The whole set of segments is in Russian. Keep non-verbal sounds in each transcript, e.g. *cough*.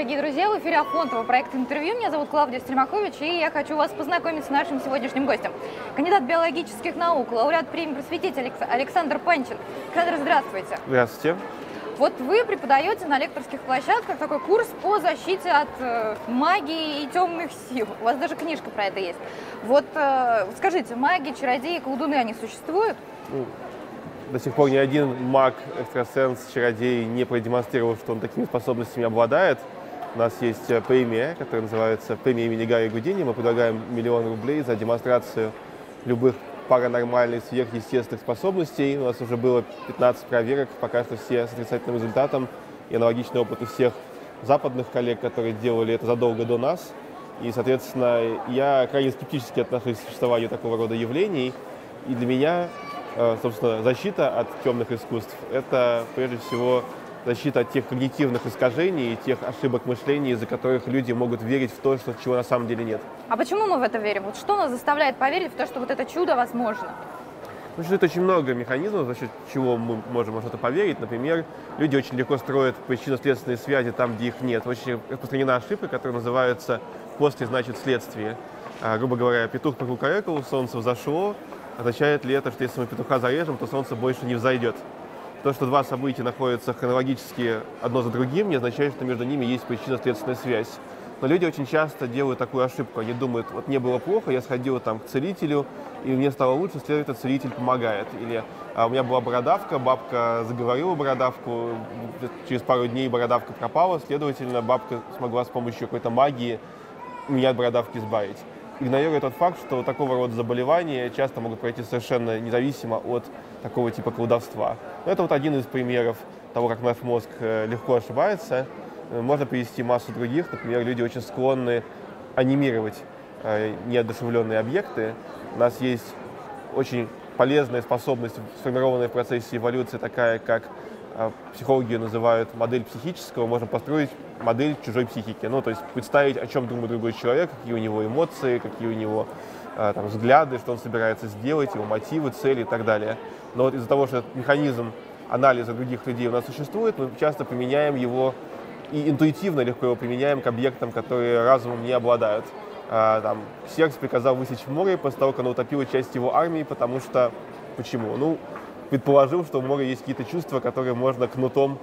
дорогие друзья! В эфире Афонтова, проект «Интервью». Меня зовут Клавдия Стремакович, и я хочу вас познакомить с нашим сегодняшним гостем. Кандидат биологических наук, лауреат премии «Просветитель» Александр Панчин. Александр, здравствуйте. Здравствуйте. Вот вы преподаете на лекторских площадках такой курс по защите от э, магии и темных сил. У вас даже книжка про это есть. Вот э, скажите, маги, чародеи, колдуны, они существуют? Ну, до сих пор ни один маг, экстрасенс, чародей не продемонстрировал, что он такими способностями обладает. У нас есть э, премия, которая называется премия имени Гарри Гудини. Мы предлагаем миллион рублей за демонстрацию любых паранормальных, сверхъестественных способностей. У нас уже было 15 проверок, пока что все с отрицательным результатом. И аналогичный опыт у всех западных коллег, которые делали это задолго до нас. И, соответственно, я крайне скептически отношусь к существованию такого рода явлений. И для меня Э, собственно, защита от темных искусств – это, прежде всего, защита от тех когнитивных искажений и тех ошибок мышления, из-за которых люди могут верить в то, что, чего на самом деле нет. А почему мы в это верим? Вот что нас заставляет поверить в то, что вот это чудо возможно? Ну, существует очень много механизмов, за счет чего мы можем во что-то поверить. Например, люди очень легко строят причинно-следственные связи там, где их нет. Очень распространена ошибка, которая называется «после значит следствие». А, грубо говоря, петух покукарекал, солнце взошло, Означает ли это, что если мы петуха зарежем, то солнце больше не взойдет? То, что два события находятся хронологически одно за другим, не означает, что между ними есть причинно-следственная связь. Но люди очень часто делают такую ошибку. Они думают, вот мне было плохо, я сходил там к целителю, и мне стало лучше, следовательно, целитель помогает. Или а у меня была бородавка, бабка заговорила бородавку, через пару дней бородавка пропала, следовательно, бабка смогла с помощью какой-то магии меня от бородавки избавить игнорируя тот факт, что такого рода заболевания часто могут пройти совершенно независимо от такого типа колдовства. Но это вот один из примеров того, как наш мозг э, легко ошибается. Э, можно привести массу других. Например, люди очень склонны анимировать э, неодушевленные объекты. У нас есть очень полезная способность, сформированная в процессе эволюции, такая как а, психологи называют модель психического, можно построить модель чужой психики. Ну, то есть представить, о чем думает другой человек, какие у него эмоции, какие у него а, там, взгляды, что он собирается сделать, его мотивы, цели и так далее. Но вот из-за того, что этот механизм анализа других людей у нас существует, мы часто применяем его и интуитивно легко его применяем к объектам, которые разумом не обладают. А, там, Серкс приказал высечь в море после того, как она утопила часть его армии, потому что... Почему? Ну, предположил, что в море есть какие-то чувства, которые можно кнутом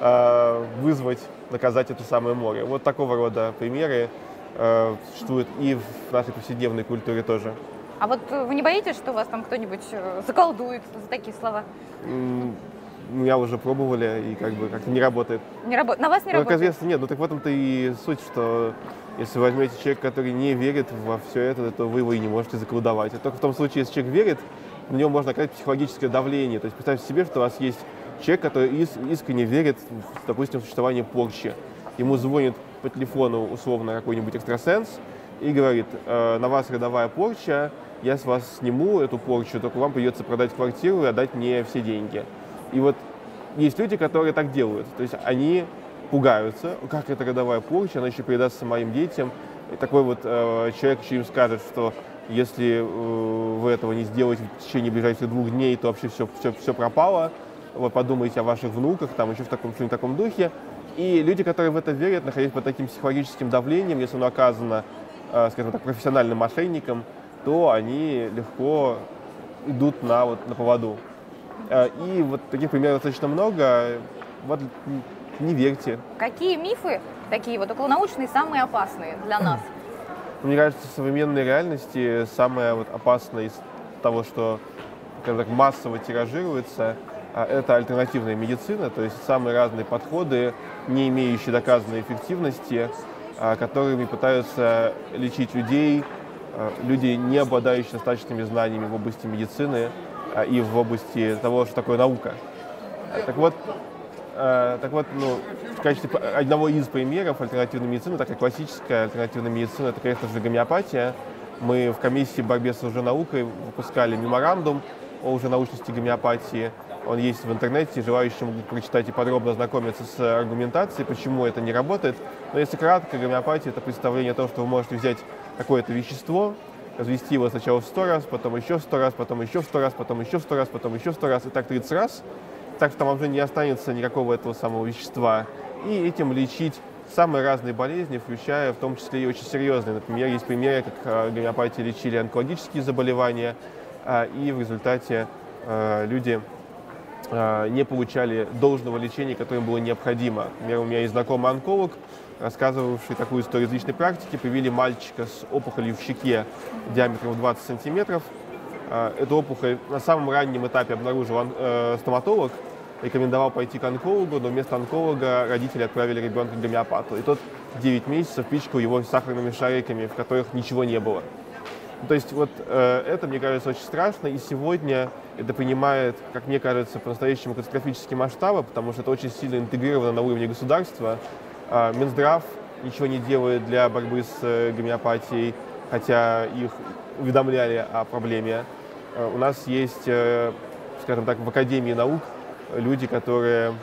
э, вызвать, наказать это самое море. Вот такого рода примеры э, существуют и в нашей повседневной культуре тоже. А вот вы не боитесь, что вас там кто-нибудь э, заколдует за такие слова? Меня уже пробовали, и как бы как-то не работает. Не работает? На вас не ну, работает? Как известно, нет. Ну так в этом-то и суть, что если вы возьмете человека, который не верит во все это, то вы его и не можете заколдовать. А только в том случае, если человек верит, на него можно оказать психологическое давление. То есть представьте себе, что у вас есть человек, который искренне верит, допустим, в существование порчи. Ему звонит по телефону условно какой-нибудь экстрасенс и говорит, э, на вас родовая порча, я с вас сниму эту порчу, только вам придется продать квартиру и отдать мне все деньги. И вот есть люди, которые так делают. То есть они пугаются, как это родовая порча, она еще передастся моим детям. И такой вот э, человек еще им скажет, что если э, вы этого не сделаете в течение ближайших двух дней, то вообще все, все, все пропало. Вы подумаете о ваших внуках, там еще в таком, в таком духе. И люди, которые в это верят, находясь под таким психологическим давлением, если оно оказано, э, скажем так, профессиональным мошенником, то они легко идут на, вот, на поводу. Э, и вот таких примеров достаточно много. Вот не верьте. Какие мифы, такие вот околонаучные, самые опасные для *clears throat* нас? Мне кажется, в современной реальности самое вот опасное из того, что так, массово тиражируется, а, это альтернативная медицина, то есть самые разные подходы, не имеющие доказанной эффективности, а, которыми пытаются лечить людей, а, люди, не обладающие достаточными знаниями в области медицины и в области того, что такое наука. Так вот, так вот, ну, в качестве одного из примеров альтернативной медицины, такая классическая альтернативная медицина, это, конечно же, гомеопатия. Мы в комиссии борьбе с лженаукой выпускали меморандум о лженаучности гомеопатии. Он есть в интернете, желающие могут прочитать и подробно ознакомиться с аргументацией, почему это не работает. Но если кратко, гомеопатия – это представление о том, что вы можете взять какое-то вещество, развести его сначала в 100 раз, потом еще в 100 раз, потом еще в 100 раз, потом еще в 100 раз, потом еще в 100 раз, и так 30 раз – так что там уже не останется никакого этого самого вещества. И этим лечить самые разные болезни, включая в том числе и очень серьезные. Например, есть примеры, как э, гомеопатия лечили онкологические заболевания, а, и в результате э, люди э, не получали должного лечения, которое им было необходимо. Например, у меня есть знакомый онколог, рассказывавший такую историю из личной практики, привели мальчика с опухолью в щеке диаметром 20 сантиметров. Эту опухоль на самом раннем этапе обнаружил стоматолог, рекомендовал пойти к онкологу, но вместо онколога родители отправили ребенка к гомеопату. И тот 9 месяцев пичкал его сахарными шариками, в которых ничего не было. То есть вот э, это, мне кажется, очень страшно, и сегодня это принимает, как мне кажется, по-настоящему катастрофические масштабы, потому что это очень сильно интегрировано на уровне государства. Э, Минздрав ничего не делает для борьбы с э, гомеопатией, хотя их уведомляли о проблеме. Э, у нас есть, э, скажем так, в Академии наук люди, которые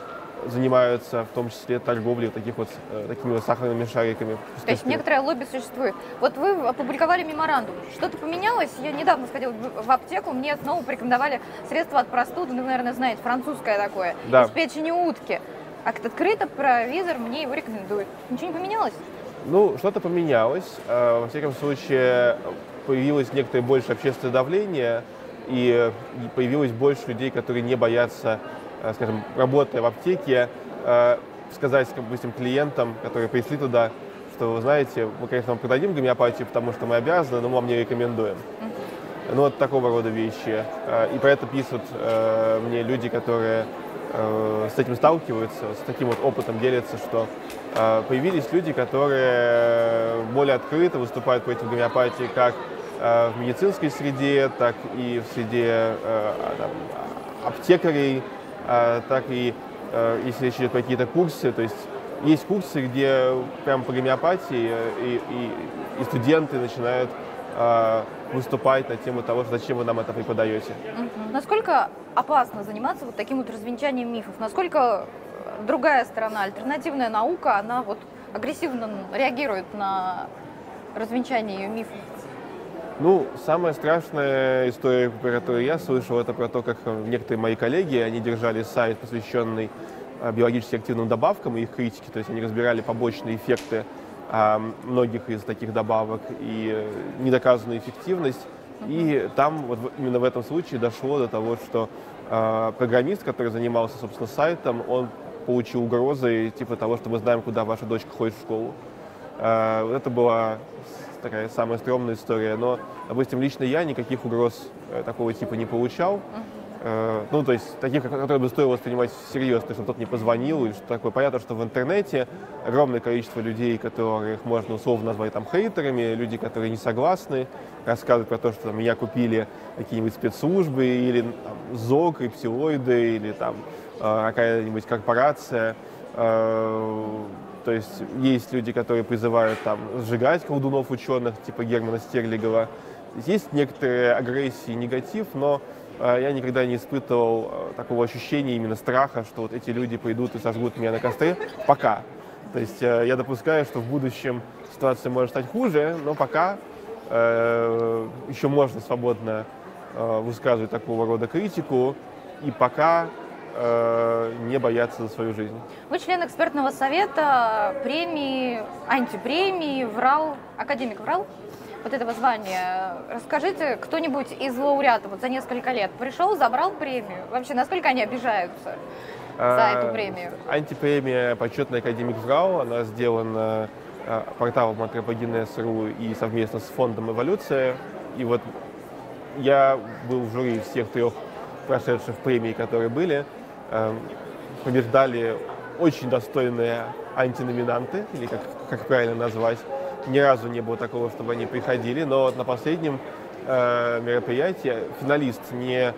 занимаются в том числе торговлей таких вот э, такими вот сахарными шариками. То есть некоторое лобби существует. Вот вы опубликовали меморандум. Что-то поменялось? Я недавно сходила в аптеку, мне снова порекомендовали средства от простуды, ну, вы, наверное, знаете, французское такое, да. из печени утки. А открыто провизор мне его рекомендует. Ничего не поменялось? Ну, что-то поменялось. Э, во всяком случае, появилось некоторое больше общественное давление, и появилось больше людей, которые не боятся Э, скажем, работая в аптеке, э, сказать, допустим, клиентам, которые пришли туда, что, вы знаете, мы, конечно, вам продадим гомеопатию, потому что мы обязаны, но мы вам не рекомендуем. Ну, вот такого рода вещи. И про это пишут мне люди, которые с этим сталкиваются, с таким вот опытом делятся, что появились люди, которые более открыто выступают против гомеопатии как в медицинской среде, так и в среде там, аптекарей, а, так и э, если речь идет какие-то курсы, то есть есть курсы, где прямо по гомеопатии э, и, и, и студенты начинают э, выступать на тему того, зачем вы нам это преподаете. Угу. Насколько опасно заниматься вот таким вот развенчанием мифов? Насколько другая сторона, альтернативная наука, она вот агрессивно реагирует на развенчание ее мифов? Ну, самая страшная история, про которую я слышал, это про то, как э, некоторые мои коллеги, они держали сайт, посвященный э, биологически активным добавкам и их критике, то есть они разбирали побочные эффекты а, многих из таких добавок и э, недоказанную эффективность. И там вот именно в этом случае дошло до того, что а, программист, который занимался, собственно, сайтом, он получил угрозы типа того, что мы знаем, куда ваша дочка ходит в школу. А, это была такая самая стрёмная история. Но, допустим, лично я никаких угроз э, такого типа не получал. Э, ну, то есть таких, которые бы стоило воспринимать всерьез, то есть кто-то не позвонил или что такое. Понятно, что в интернете огромное количество людей, которых можно условно назвать там хейтерами, люди, которые не согласны, рассказывают про то, что там, меня купили какие-нибудь спецслужбы или там, ЗОК, рептилоиды или там э, какая-нибудь корпорация. То есть есть люди, которые призывают там сжигать колдунов ученых, типа Германа Стерлигова. Есть некоторые агрессии, негатив, но э, я никогда не испытывал э, такого ощущения именно страха, что вот эти люди пойдут и сожгут меня на костре. Пока. То есть э, я допускаю, что в будущем ситуация может стать хуже, но пока э, еще можно свободно э, высказывать такого рода критику. И пока не бояться за свою жизнь. Вы член экспертного совета премии, антипремии, врал, академик врал? Вот этого звания. Расскажите, кто-нибудь из лауреатов вот за несколько лет пришел, забрал премию? Вообще, насколько они обижаются за эту э, премию? Антипремия «Почетный академик ВРАУ», она сделана э, порталом антропогенез.ру и совместно с фондом «Эволюция». И вот я был в жюри всех трех прошедших премий, которые были. Эм, побеждали очень достойные антиноминанты, или как, как правильно назвать. Ни разу не было такого, чтобы они приходили, но вот на последнем э, мероприятии финалист, не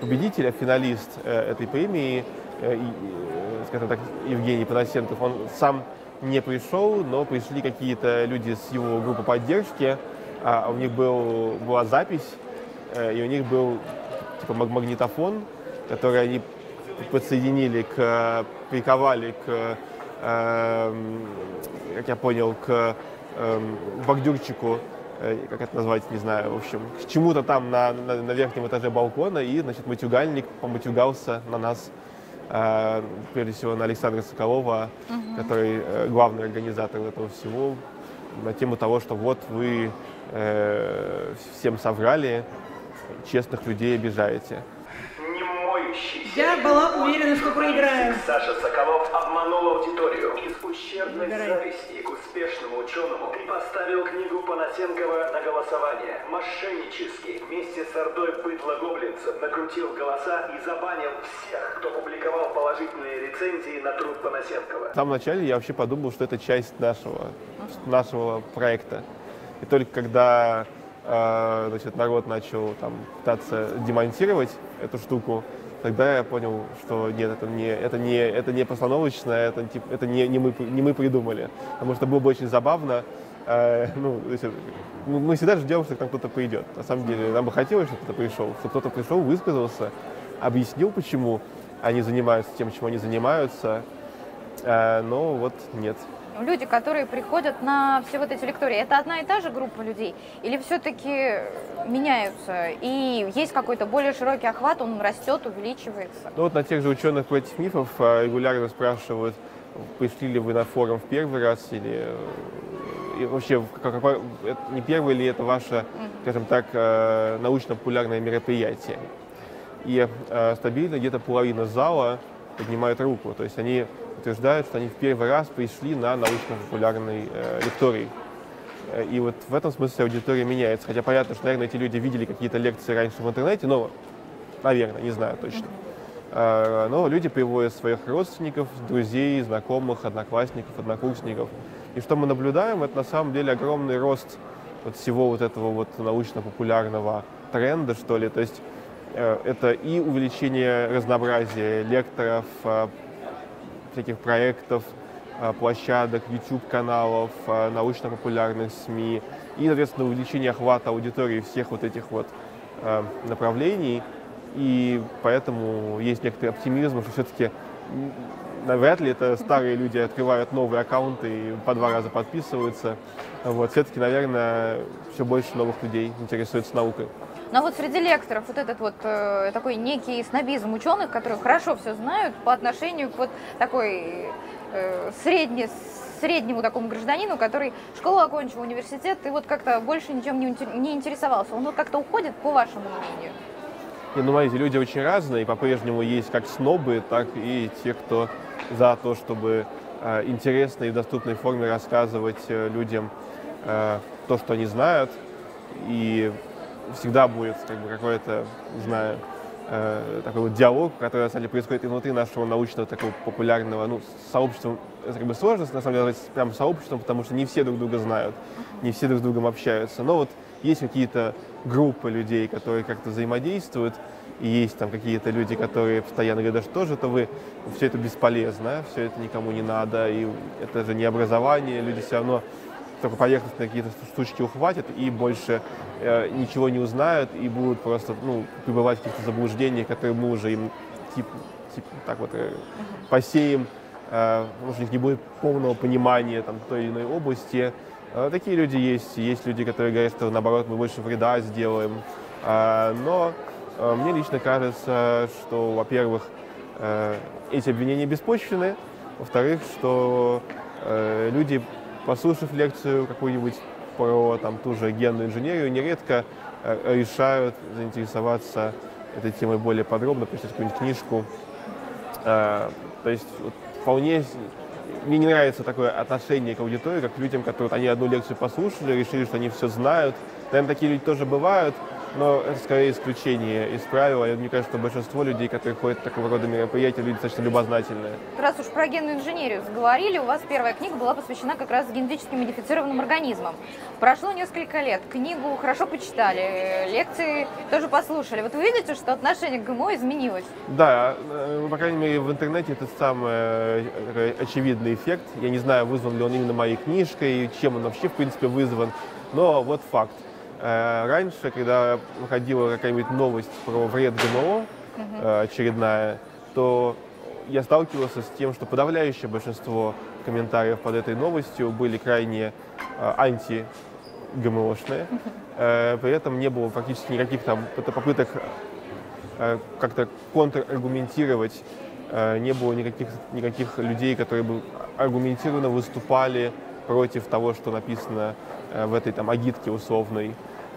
победитель, а финалист э, этой премии, э, э, скажем так, Евгений Панасенков, он сам не пришел, но пришли какие-то люди с его группы поддержки, а у них был, была запись, э, и у них был типа магнитофон, который они подсоединили к, приковали к, э, как я понял, к э, бордюрчику, э, как это назвать, не знаю, в общем, к чему-то там на, на, на верхнем этаже балкона, и, значит, матюгальник поматюгался на нас э, прежде всего на Александра Соколова, угу. который э, главный организатор этого всего, на тему того, что вот вы э, всем соврали, честных людей обижаете. Я была уверена, что проиграю. Саша Соколов обманул аудиторию. Из ущербной зависти к успешному ученому поставил книгу Панасенкова на голосование. Мошеннически вместе с ордой быдло гоблинцев накрутил голоса и забанил всех, кто публиковал положительные рецензии на труд Панасенкова. В самом начале я вообще подумал, что это часть нашего, нашего проекта. И только когда э, значит, народ начал там, пытаться демонтировать эту штуку, тогда я понял, что нет, это не, это не, это не постановочное, это, типа, это не, не, мы, не мы придумали. Потому что было бы очень забавно, э, *laughs* ну, есть, ну, мы всегда ждем, что к нам кто-то придет. На самом деле, нам бы хотелось, чтобы кто-то пришел, чтобы кто-то пришел, высказался, объяснил, почему они занимаются тем, чем они занимаются, э, но вот нет люди, которые приходят на все вот эти лектории, это одна и та же группа людей? Или все-таки меняются? И есть какой-то более широкий охват, он растет, увеличивается? Ну вот на тех же ученых против мифов а, регулярно спрашивают, пришли ли вы на форум в первый раз или и вообще какой, не первый ли это ваше, скажем так, э, научно-популярное мероприятие. И э, стабильно где-то половина зала поднимает руку. То есть они утверждают, что они в первый раз пришли на научно-популярный э, лекторий. Э, и вот в этом смысле аудитория меняется. Хотя понятно, что, наверное, эти люди видели какие-то лекции раньше в интернете, но, наверное, не знаю точно. Э, но люди приводят своих родственников, друзей, знакомых, одноклассников, однокурсников. И что мы наблюдаем, это на самом деле огромный рост вот всего вот этого вот научно-популярного тренда, что ли. То есть э, это и увеличение разнообразия лекторов, э, всяких проектов, а, площадок, YouTube-каналов, а, научно-популярных СМИ и, соответственно, увеличение охвата аудитории всех вот этих вот а, направлений. И поэтому есть некоторый оптимизм, что все-таки навряд ли это старые люди открывают новые аккаунты и по два раза подписываются. Вот, все-таки, наверное, все больше новых людей интересуется наукой. Но вот среди лекторов вот этот вот э, такой некий снобизм ученых, которые хорошо все знают по отношению к вот такой э, средне, среднему такому гражданину, который школу окончил, университет, и вот как-то больше ничем не, не интересовался. Он вот как-то уходит, по вашему мнению? Не, ну, смотрите, люди очень разные, и по-прежнему есть как снобы, так и те, кто за то, чтобы э, интересно и доступной форме рассказывать э, людям э, то, что они знают, и всегда будет как бы какой-то, не знаю, э, такой вот диалог, который деле происходит и внутри нашего научного такого популярного, ну, сообщества, это как бы сложно, на самом деле, назвать прям сообществом, потому что не все друг друга знают, не все друг с другом общаются, но вот есть какие-то группы людей, которые как-то взаимодействуют, и есть там какие-то люди, которые постоянно говорят, что же это вы, все это бесполезно, все это никому не надо, и это же не образование, люди все равно только поверхностные какие-то штучки ухватят и больше э, ничего не узнают и будут просто ну, пребывать в каких-то заблуждениях, которые мы уже им типа, типа так вот э, посеем, э, может, у них не будет полного понимания там, той или иной области. Э, такие люди есть. Есть люди, которые говорят, что наоборот мы больше вреда сделаем. Э, но э, мне лично кажется, что, во-первых, э, эти обвинения беспочвены, во-вторых, что э, люди послушав лекцию какую-нибудь про там, ту же генную инженерию, нередко э, решают заинтересоваться этой темой более подробно, прочитать какую-нибудь книжку. Э, то есть вот, вполне мне не нравится такое отношение к аудитории, как к людям, которые они одну лекцию послушали, решили, что они все знают. Наверное, такие люди тоже бывают, но это скорее исключение из правила. И мне кажется, большинство людей, которые ходят в такого рода мероприятия, люди достаточно любознательные. Раз уж про генную инженерию заговорили, у вас первая книга была посвящена как раз генетически модифицированным организмам. Прошло несколько лет, книгу хорошо почитали, лекции тоже послушали. Вот вы видите, что отношение к ГМО изменилось? Да, э, по крайней мере, в интернете это самый э, очевидный эффект. Я не знаю, вызван ли он именно моей книжкой, чем он вообще, в принципе, вызван. Но вот факт. Э, раньше, когда выходила какая-нибудь новость про вред ГМО uh очередная, то я сталкивался с тем, что подавляющее большинство комментариев под этой новостью были крайне э, анти-ГМОшные. При этом не было практически никаких там попыток как-то контраргументировать э, не было никаких, никаких людей, которые бы аргументированно выступали против того, что написано в этой там агитке условной.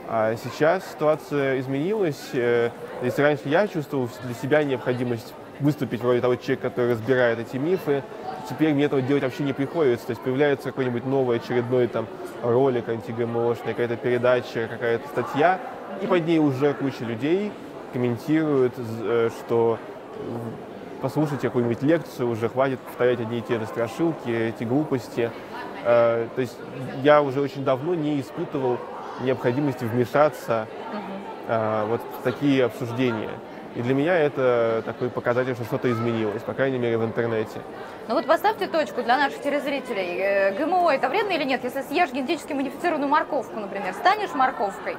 А сейчас ситуация изменилась. Если раньше я чувствовал для себя необходимость выступить вроде того человека, который разбирает эти мифы, теперь мне этого делать вообще не приходится. То есть появляется какой-нибудь новый очередной там ролик антигмошный, какая-то передача, какая-то статья, и под ней уже куча людей комментируют, э, что послушайте какую-нибудь лекцию, уже хватит повторять одни и те же страшилки, эти глупости. Э, то есть я уже очень давно не испытывал необходимости вмешаться uh вот в такие обсуждения. И для меня это такой показатель, что что-то изменилось, по крайней мере, в интернете. Ну вот поставьте точку для наших телезрителей. Э, ГМО это вредно или нет? Если съешь генетически модифицированную морковку, например, станешь морковкой?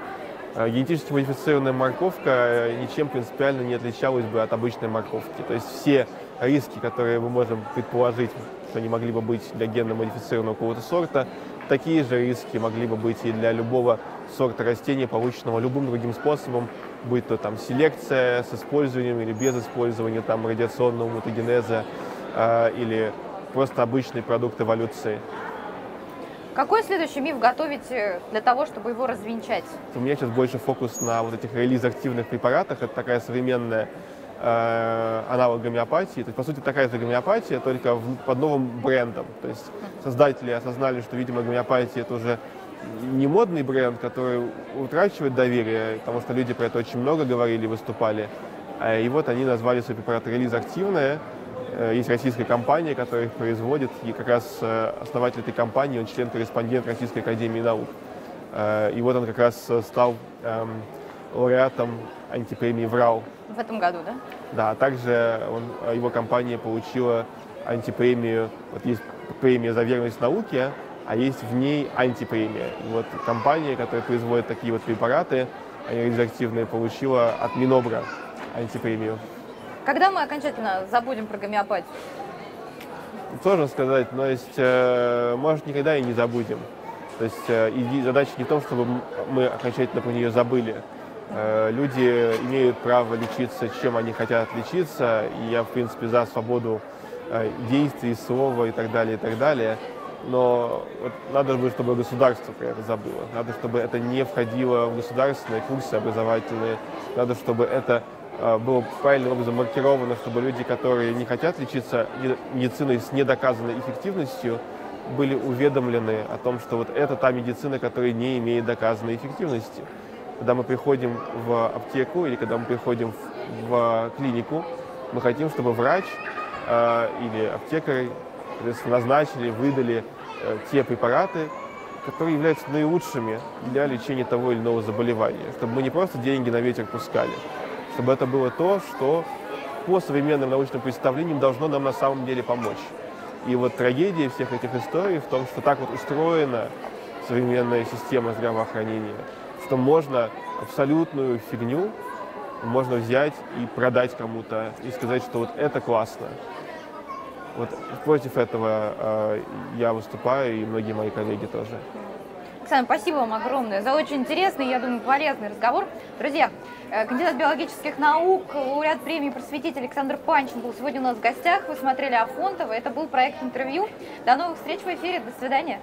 Э, генетически модифицированная морковка э, ничем принципиально не отличалась бы от обычной морковки. То есть все риски, которые мы можем предположить, что они могли бы быть для генно модифицированного какого-то сорта, такие же риски могли бы быть и для любого сорта растения, полученного любым другим способом, будь то там селекция с использованием или без использования там радиационного мутагенеза э, или просто обычный продукт эволюции. Какой следующий миф готовите для того, чтобы его развенчать? У меня сейчас больше фокус на вот этих релиз-активных препаратах. Это такая современная э, аналог гомеопатии. То есть, по сути, такая же гомеопатия, только в, под новым брендом. То есть создатели осознали, что, видимо, гомеопатия это уже не модный бренд, который утрачивает доверие, потому что люди про это очень много говорили, выступали. А, и вот они назвали свой препарат релиз активная. Э, есть российская компания, которая их производит, и как раз э, основатель этой компании, он член-корреспондент Российской Академии Наук. И вот он как раз стал эм, лауреатом антипремии ВРАУ. В этом году, да? Да, а также он, его компания получила антипремию, вот есть премия за верность науке, а есть в ней антипремия. И вот компания, которая производит такие вот препараты, они радиоактивные, получила от Минобра антипремию. Когда мы окончательно забудем про гомеопатию? Сложно сказать, но есть, э, может, никогда и не забудем. То есть э, задача не в том, чтобы мы окончательно про нее забыли. Э, люди имеют право лечиться, чем они хотят лечиться, и я, в принципе, за свободу действий, слова и так далее, и так далее но вот надо бы, чтобы государство про это забыло. Надо, чтобы это не входило в государственные курсы образовательные. Надо, чтобы это э, было правильным образом маркировано, чтобы люди, которые не хотят лечиться медициной с недоказанной эффективностью, были уведомлены о том, что вот это та медицина, которая не имеет доказанной эффективности. Когда мы приходим в аптеку или когда мы приходим в, в клинику, мы хотим, чтобы врач э, или аптекарь назначили, выдали э, те препараты, которые являются наилучшими для лечения того или иного заболевания, чтобы мы не просто деньги на ветер пускали, чтобы это было то, что по современным научным представлениям должно нам на самом деле помочь. И вот трагедия всех этих историй в том, что так вот устроена современная система здравоохранения, что можно абсолютную фигню можно взять и продать кому-то и сказать, что вот это классно. Вот против этого э, я выступаю, и многие мои коллеги тоже. Оксана, спасибо вам огромное за очень интересный, я думаю, полезный разговор. Друзья, э, кандидат биологических наук, лауреат премии «Просветитель» Александр Панчин был сегодня у нас в гостях. Вы смотрели Афонтова. Это был проект интервью. До новых встреч в эфире. До свидания.